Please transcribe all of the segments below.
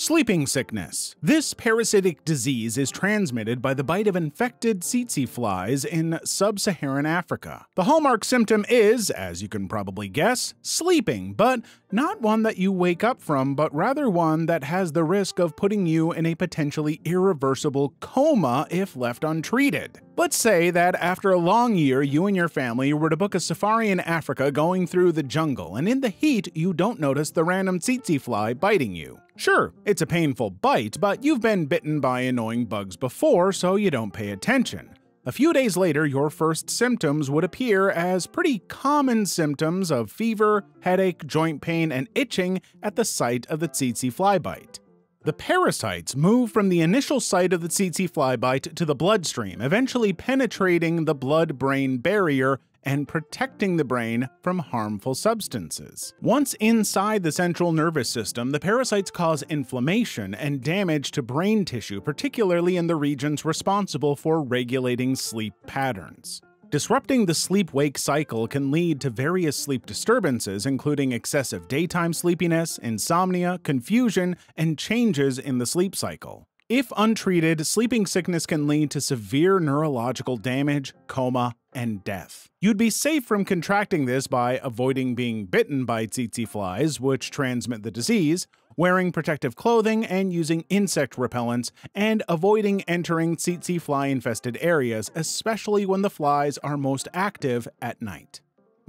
Sleeping sickness. This parasitic disease is transmitted by the bite of infected tsetse flies in sub Saharan Africa. The hallmark symptom is, as you can probably guess, sleeping, but not one that you wake up from, but rather one that has the risk of putting you in a potentially irreversible coma if left untreated. Let's say that after a long year, you and your family were to book a safari in Africa going through the jungle, and in the heat, you don't notice the random tsetse fly biting you. Sure, it's a painful bite, but you've been bitten by annoying bugs before, so you don't pay attention. A few days later, your first symptoms would appear as pretty common symptoms of fever, headache, joint pain, and itching at the site of the tsetse fly bite. The parasites move from the initial site of the tsetse fly bite to the bloodstream, eventually penetrating the blood brain barrier and protecting the brain from harmful substances. Once inside the central nervous system, the parasites cause inflammation and damage to brain tissue, particularly in the regions responsible for regulating sleep patterns. Disrupting the sleep wake cycle can lead to various sleep disturbances, including excessive daytime sleepiness, insomnia, confusion, and changes in the sleep cycle. If untreated, sleeping sickness can lead to severe neurological damage, coma, and death. You'd be safe from contracting this by avoiding being bitten by tsetse flies, which transmit the disease, wearing protective clothing and using insect repellents, and avoiding entering tsetse fly infested areas, especially when the flies are most active at night.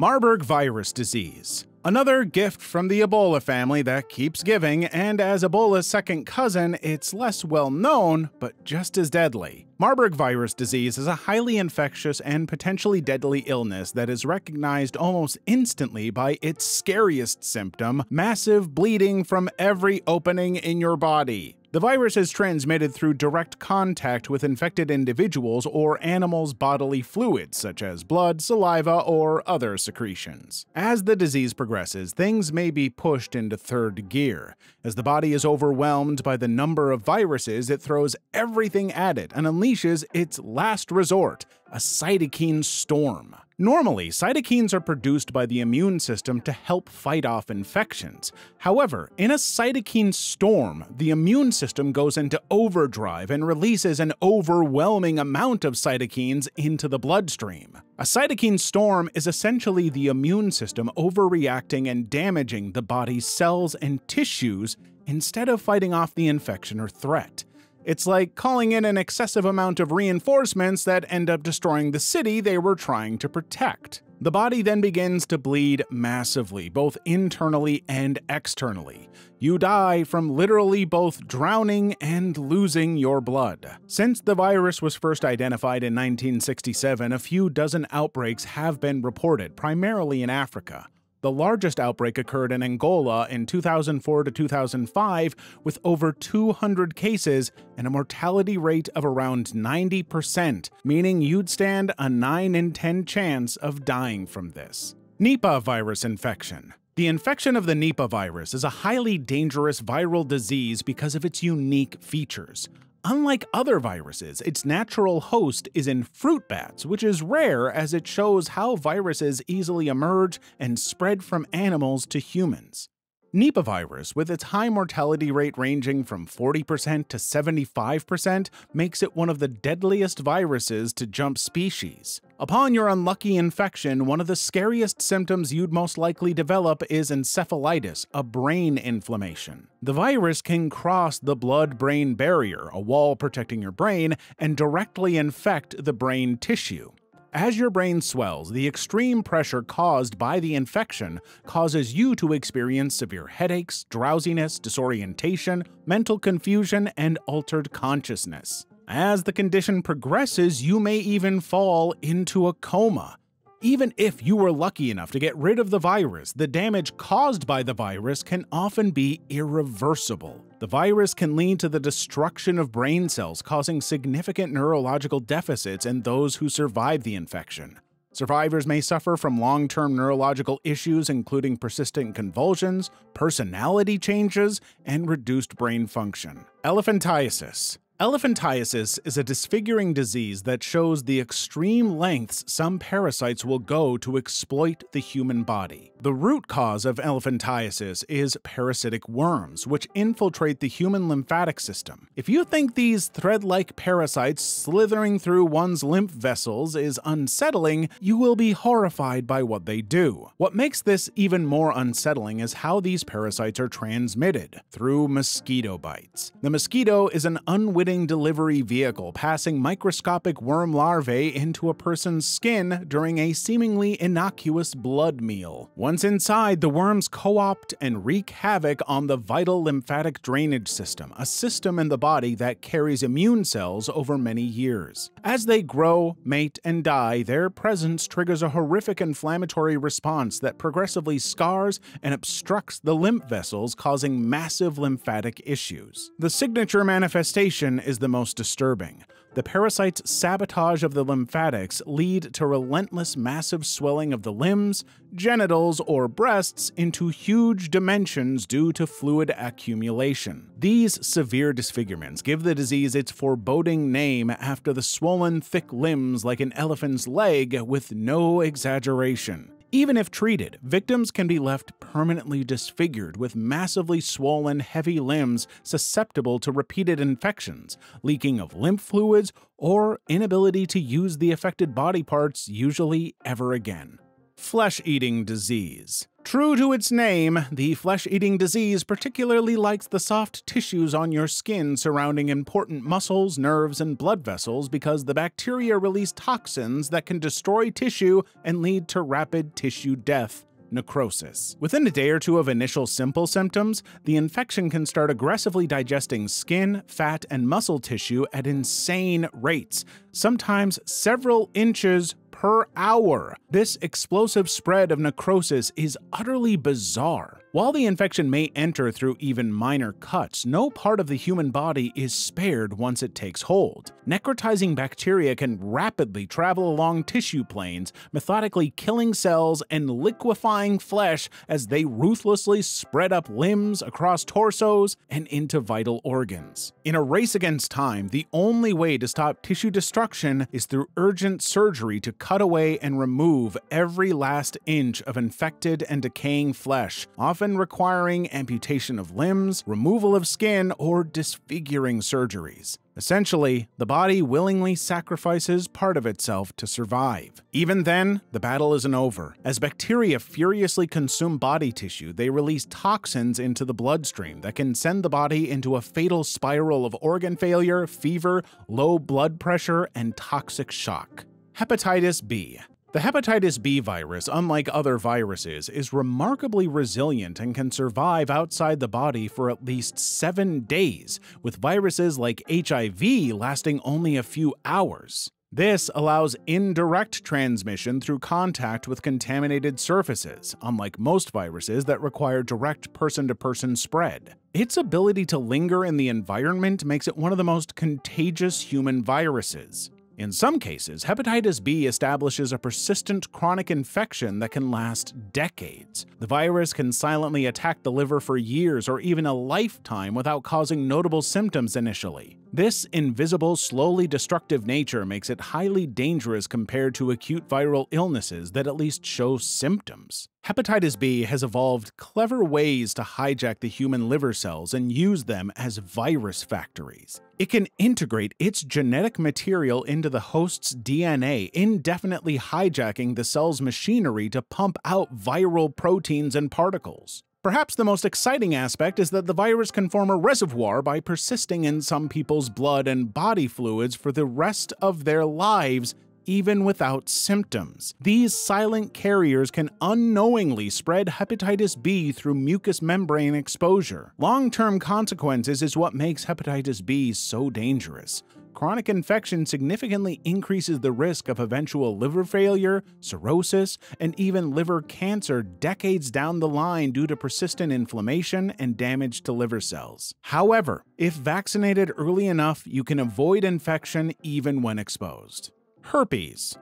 Marburg virus disease. Another gift from the Ebola family that keeps giving, and as Ebola's second cousin, it's less well known, but just as deadly. Marburg virus disease is a highly infectious and potentially deadly illness that is recognized almost instantly by its scariest symptom massive bleeding from every opening in your body. The virus is transmitted through direct contact with infected individuals or animals' bodily fluids, such as blood, saliva, or other secretions. As the disease progresses, things may be pushed into third gear. As the body is overwhelmed by the number of viruses, it throws everything at it and unleashes its last resort a cytokine storm. Normally, cytokines are produced by the immune system to help fight off infections. However, in a cytokine storm, the immune system goes into overdrive and releases an overwhelming amount of cytokines into the bloodstream. A cytokine storm is essentially the immune system overreacting and damaging the body's cells and tissues instead of fighting off the infection or threat. It's like calling in an excessive amount of reinforcements that end up destroying the city they were trying to protect. The body then begins to bleed massively, both internally and externally. You die from literally both drowning and losing your blood. Since the virus was first identified in 1967, a few dozen outbreaks have been reported, primarily in Africa. The largest outbreak occurred in Angola in 2004 to 2005 with over 200 cases and a mortality rate of around 90%, meaning you'd stand a 9 in 10 chance of dying from this. Nipah virus infection. The infection of the Nipah virus is a highly dangerous viral disease because of its unique features. Unlike other viruses, its natural host is in fruit bats, which is rare as it shows how viruses easily emerge and spread from animals to humans. Nipah virus, with its high mortality rate ranging from 40% to 75%, makes it one of the deadliest viruses to jump species. Upon your unlucky infection, one of the scariest symptoms you'd most likely develop is encephalitis, a brain inflammation. The virus can cross the blood brain barrier, a wall protecting your brain, and directly infect the brain tissue. As your brain swells, the extreme pressure caused by the infection causes you to experience severe headaches, drowsiness, disorientation, mental confusion, and altered consciousness. As the condition progresses, you may even fall into a coma. Even if you were lucky enough to get rid of the virus, the damage caused by the virus can often be irreversible. The virus can lead to the destruction of brain cells, causing significant neurological deficits in those who survive the infection. Survivors may suffer from long term neurological issues, including persistent convulsions, personality changes, and reduced brain function. Elephantiasis. Elephantiasis is a disfiguring disease that shows the extreme lengths some parasites will go to exploit the human body. The root cause of elephantiasis is parasitic worms, which infiltrate the human lymphatic system. If you think these thread-like parasites slithering through one's lymph vessels is unsettling, you will be horrified by what they do. What makes this even more unsettling is how these parasites are transmitted, through mosquito bites. The mosquito is an unwitting delivery vehicle passing microscopic worm larvae into a person's skin during a seemingly innocuous blood meal. Once inside, the worms co-opt and wreak havoc on the vital lymphatic drainage system, a system in the body that carries immune cells over many years. As they grow, mate, and die, their presence triggers a horrific inflammatory response that progressively scars and obstructs the lymph vessels, causing massive lymphatic issues. The signature manifestation is the most disturbing. The parasite's sabotage of the lymphatics lead to relentless massive swelling of the limbs, genitals, or breasts into huge dimensions due to fluid accumulation. These severe disfigurements give the disease its foreboding name after the swollen thick limbs like an elephant's leg with no exaggeration. Even if treated, victims can be left permanently disfigured with massively swollen, heavy limbs susceptible to repeated infections, leaking of lymph fluids, or inability to use the affected body parts usually ever again. Flesh-eating disease. True to its name, the flesh-eating disease particularly likes the soft tissues on your skin surrounding important muscles, nerves, and blood vessels because the bacteria release toxins that can destroy tissue and lead to rapid tissue death necrosis. Within a day or two of initial simple symptoms, the infection can start aggressively digesting skin, fat, and muscle tissue at insane rates, sometimes several inches per hour. This explosive spread of necrosis is utterly bizarre. While the infection may enter through even minor cuts, no part of the human body is spared once it takes hold. Necrotizing bacteria can rapidly travel along tissue planes, methodically killing cells and liquefying flesh as they ruthlessly spread up limbs, across torsos, and into vital organs. In a race against time, the only way to stop tissue destruction is through urgent surgery to cut away and remove every last inch of infected and decaying flesh, often requiring amputation of limbs, removal of skin, or disfiguring surgeries. Essentially, the body willingly sacrifices part of itself to survive. Even then, the battle isn't over. As bacteria furiously consume body tissue, they release toxins into the bloodstream that can send the body into a fatal spiral of organ failure, fever, low blood pressure, and toxic shock. Hepatitis B. The hepatitis B virus, unlike other viruses, is remarkably resilient and can survive outside the body for at least seven days, with viruses like HIV lasting only a few hours. This allows indirect transmission through contact with contaminated surfaces, unlike most viruses that require direct person-to-person spread. Its ability to linger in the environment makes it one of the most contagious human viruses. In some cases, hepatitis B establishes a persistent chronic infection that can last decades. The virus can silently attack the liver for years or even a lifetime without causing notable symptoms initially. This invisible, slowly destructive nature makes it highly dangerous compared to acute viral illnesses that at least show symptoms. Hepatitis B has evolved clever ways to hijack the human liver cells and use them as virus factories. It can integrate its genetic material into the host's DNA, indefinitely hijacking the cell's machinery to pump out viral proteins and particles. Perhaps the most exciting aspect is that the virus can form a reservoir by persisting in some people's blood and body fluids for the rest of their lives, even without symptoms. These silent carriers can unknowingly spread hepatitis B through mucous membrane exposure. Long-term consequences is what makes hepatitis B so dangerous chronic infection significantly increases the risk of eventual liver failure, cirrhosis, and even liver cancer decades down the line due to persistent inflammation and damage to liver cells. However, if vaccinated early enough, you can avoid infection even when exposed. Herpes.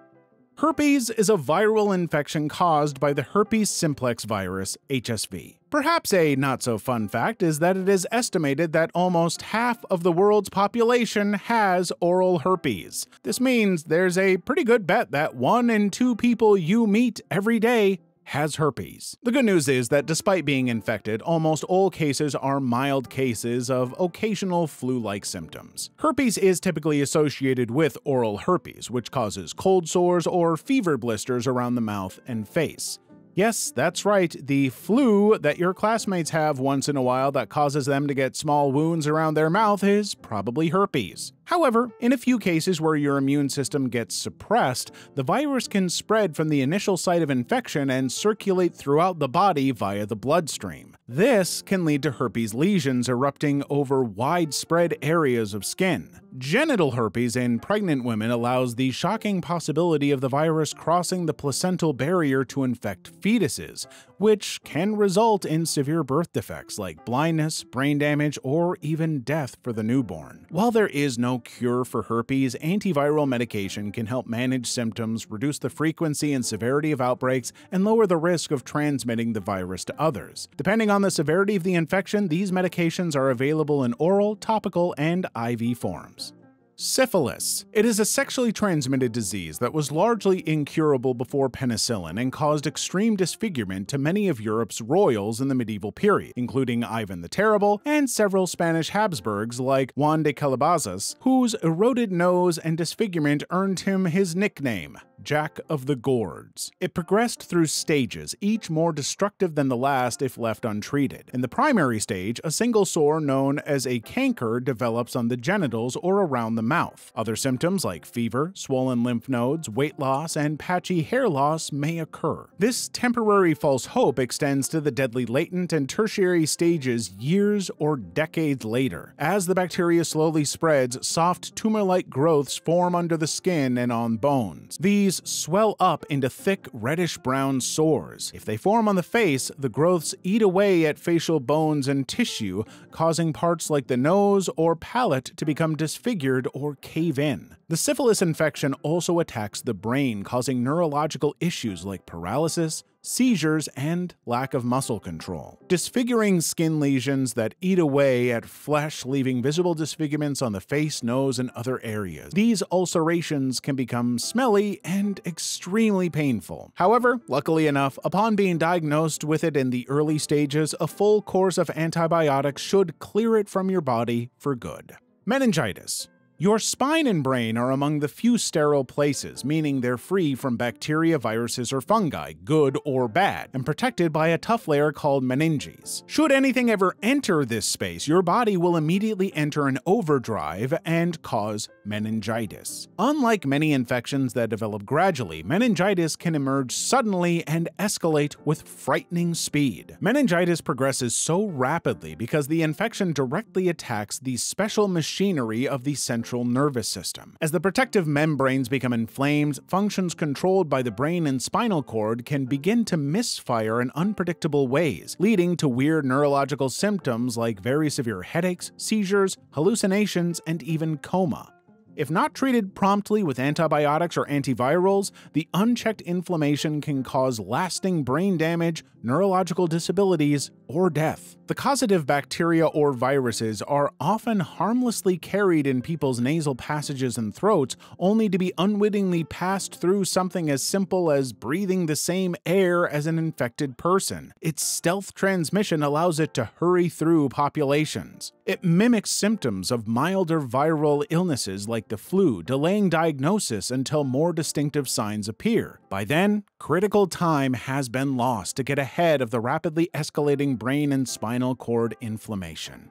Herpes is a viral infection caused by the herpes simplex virus, HSV. Perhaps a not so fun fact is that it is estimated that almost half of the world's population has oral herpes. This means there's a pretty good bet that one in two people you meet every day has herpes. The good news is that despite being infected, almost all cases are mild cases of occasional flu-like symptoms. Herpes is typically associated with oral herpes, which causes cold sores or fever blisters around the mouth and face. Yes, that's right, the flu that your classmates have once in a while that causes them to get small wounds around their mouth is probably herpes. However, in a few cases where your immune system gets suppressed, the virus can spread from the initial site of infection and circulate throughout the body via the bloodstream. This can lead to herpes lesions erupting over widespread areas of skin. Genital herpes in pregnant women allows the shocking possibility of the virus crossing the placental barrier to infect fetuses, which can result in severe birth defects like blindness, brain damage, or even death for the newborn. While there is no cure for herpes, antiviral medication can help manage symptoms, reduce the frequency and severity of outbreaks, and lower the risk of transmitting the virus to others. Depending on the severity of the infection, these medications are available in oral, topical, and IV forms. Syphilis. It is a sexually transmitted disease that was largely incurable before penicillin and caused extreme disfigurement to many of Europe's royals in the medieval period, including Ivan the Terrible and several Spanish Habsburgs like Juan de Calabazas, whose eroded nose and disfigurement earned him his nickname, Jack of the Gourds. It progressed through stages, each more destructive than the last if left untreated. In the primary stage, a single sore known as a chancre develops on the genitals or around the mouth. Other symptoms like fever, swollen lymph nodes, weight loss, and patchy hair loss may occur. This temporary false hope extends to the deadly latent and tertiary stages years or decades later. As the bacteria slowly spreads, soft tumor-like growths form under the skin and on bones. These swell up into thick reddish-brown sores. If they form on the face, the growths eat away at facial bones and tissue, causing parts like the nose or palate to become disfigured or cave in. The syphilis infection also attacks the brain, causing neurological issues like paralysis, seizures, and lack of muscle control. Disfiguring skin lesions that eat away at flesh, leaving visible disfigurements on the face, nose, and other areas. These ulcerations can become smelly and extremely painful. However, luckily enough, upon being diagnosed with it in the early stages, a full course of antibiotics should clear it from your body for good. Meningitis. Your spine and brain are among the few sterile places, meaning they're free from bacteria, viruses, or fungi, good or bad, and protected by a tough layer called meninges. Should anything ever enter this space, your body will immediately enter an overdrive and cause meningitis. Unlike many infections that develop gradually, meningitis can emerge suddenly and escalate with frightening speed. Meningitis progresses so rapidly because the infection directly attacks the special machinery of the central central nervous system. As the protective membranes become inflamed, functions controlled by the brain and spinal cord can begin to misfire in unpredictable ways, leading to weird neurological symptoms like very severe headaches, seizures, hallucinations, and even coma. If not treated promptly with antibiotics or antivirals, the unchecked inflammation can cause lasting brain damage, neurological disabilities, or death. The causative bacteria or viruses are often harmlessly carried in people's nasal passages and throats, only to be unwittingly passed through something as simple as breathing the same air as an infected person. Its stealth transmission allows it to hurry through populations. It mimics symptoms of milder viral illnesses like the flu, delaying diagnosis until more distinctive signs appear. By then, critical time has been lost to get ahead of the rapidly escalating brain and spinal cord inflammation.